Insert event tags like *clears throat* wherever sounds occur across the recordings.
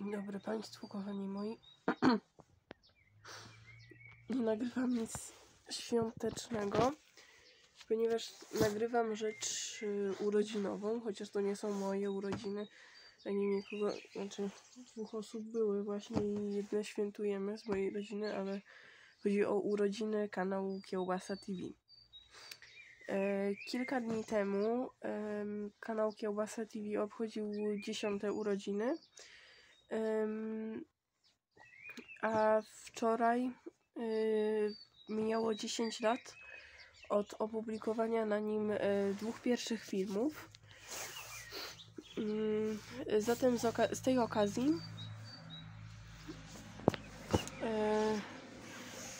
Dzień dobry Państwu, kochani moi. *clears throat* Nie nagrywam nic świątecznego, ponieważ nagrywam rzecz y, urodzinową, chociaż to nie są moje urodziny, ani nikogo, znaczy dwóch osób były właśnie i jedne świętujemy z mojej rodziny, ale chodzi o urodziny kanału Kiełbasa TV. E, Kilka dni temu em, kanał Kiełbasa TV obchodził dziesiąte urodziny. A wczoraj y, mijało 10 lat od opublikowania na nim y, dwóch pierwszych filmów. Ym, zatem z, z tej okazji y,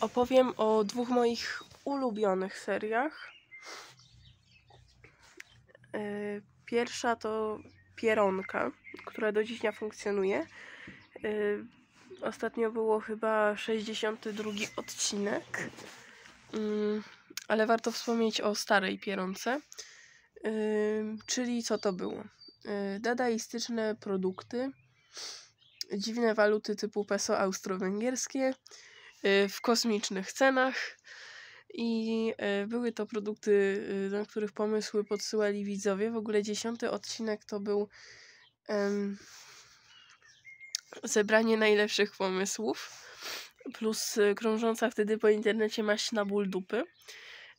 opowiem o dwóch moich ulubionych seriach. Pierwsza to Pieronka, która do dziś nie funkcjonuje. Y, Ostatnio było chyba 62 odcinek, Ym, ale warto wspomnieć o starej Pieronce. Ym, Czyli co to było? Y, Dadaistyczne produkty, dziwne waluty typu peso austro-węgierskie y, w kosmicznych cenach i y, były to produkty, y, na których pomysły podsyłali widzowie. W ogóle dziesiąty odcinek to był em, zebranie najlepszych pomysłów plus y, krążąca wtedy po internecie maść na ból dupy.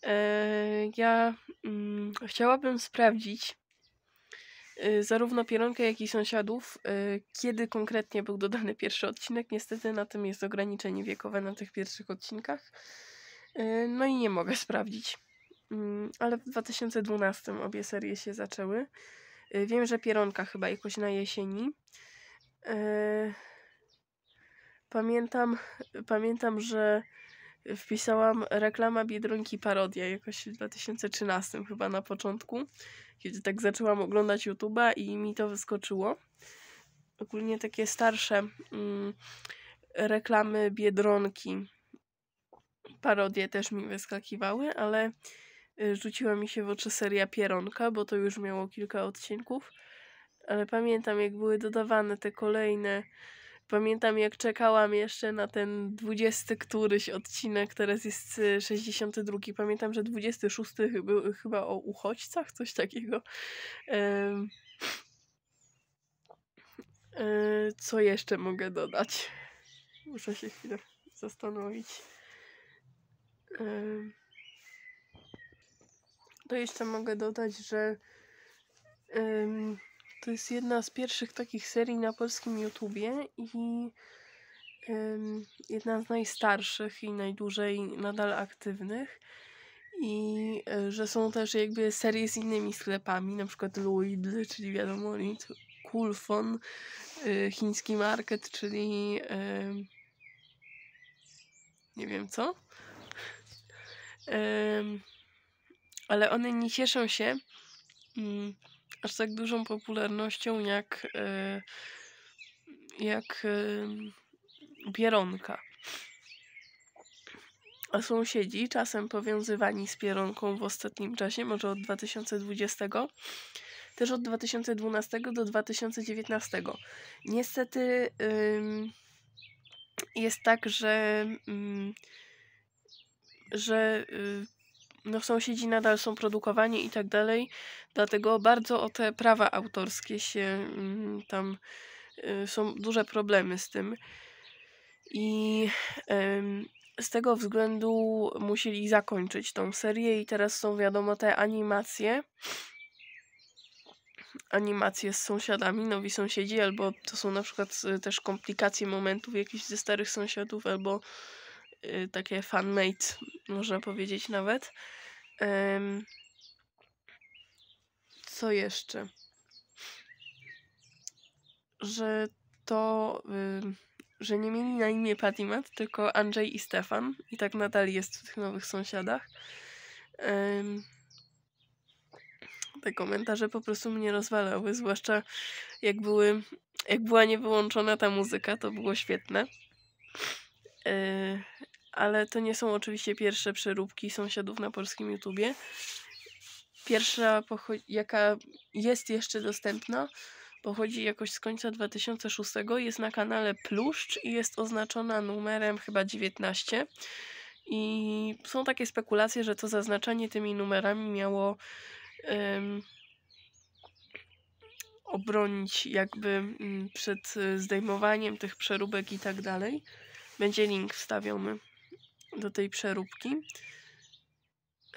E, ja mm, chciałabym sprawdzić y, zarówno Pieronkę, jak i sąsiadów, y, kiedy konkretnie był dodany pierwszy odcinek. Niestety na tym jest ograniczenie wiekowe na tych pierwszych odcinkach. No i nie mogę sprawdzić. Mm, Ale w 2012 obie serie się zaczęły. Y, Wiem, że Pieronka chyba jakoś na jesieni. E, Pamiętam, pamiętam, że wpisałam reklama Biedronki parodia jakoś w 2013 chyba na początku, kiedy tak zaczęłam oglądać YouTube'a i mi to wyskoczyło. Ogólnie takie starsze mm, reklamy Biedronki parodie też mi wyskakiwały, ale y, rzuciła mi się w oczy seria Pieronka, bo to już miało kilka odcinków. Ale pamiętam, jak były dodawane te kolejne. Pamiętam, jak czekałam jeszcze na ten 20 któryś odcinek, teraz jest y, 62. Pamiętam, że 26 był chyba o uchodźcach, coś takiego. E, Co jeszcze mogę dodać? Muszę się chwilę zastanowić. To jeszcze mogę dodać, że em, to jest jedna z pierwszych takich serii na polskim YouTubie i em, jedna z najstarszych i najdłużej nadal aktywnych. I e, że są też jakby serie z innymi sklepami, na przykład Lidl, czyli wiadomo, Lidl, Coolphone, y, chiński market, czyli nie wiem co. ale one nie cieszą się mm, aż tak dużą popularnością jak, e, jak e, Pieronka. A sąsiedzi, czasem powiązywani z Pieronką w ostatnim czasie, może od 2020, też od 2012 do 2019. Niestety ym, jest tak, że, ym, że y, no, sąsiedzi nadal są produkowani i tak dalej, dlatego bardzo o te prawa autorskie się mm, tam y, są duże problemy z tym. I z tego względu musieli zakończyć tą serię i teraz są wiadomo te animacje. Animacje z sąsiadami, nowi sąsiedzi, albo to są na przykład y, też komplikacje momentów jakichś ze starych sąsiadów, albo takie fanmade, można powiedzieć nawet. Co jeszcze? Że to, ym, że nie mieli na imię Patimat, tylko Andrzej i Stefan. I tak nadal jest w tych nowych sąsiadach. Te komentarze po prostu mnie rozwalały, zwłaszcza jak były, jak była niewyłączona ta muzyka, to było świetne. E, ale to nie są oczywiście pierwsze przeróbki sąsiadów na polskim YouTubie. Pierwsza, jaka jest jeszcze dostępna, pochodzi jakoś z końca 2006. Jest na kanale Pluszcz i jest oznaczona numerem chyba 19. I są takie spekulacje, że to zaznaczanie tymi numerami miało um, obronić jakby mm, przed y, zdejmowaniem tych przeróbek i tak dalej. Będzie link wstawiony do tej przeróbki.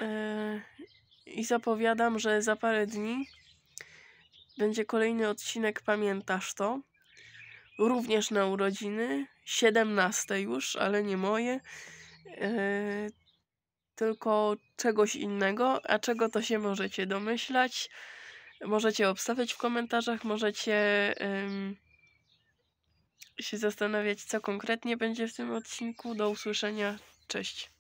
E, I zapowiadam, że za parę dni będzie kolejny odcinek Pamiętasz to? Również na urodziny. 17 już, ale nie moje. E, tylko czegoś innego. A czego to się możecie domyślać? Możecie obstawiać w komentarzach, możecie się zastanawiać, co konkretnie będzie w tym odcinku. Do usłyszenia. Cześć.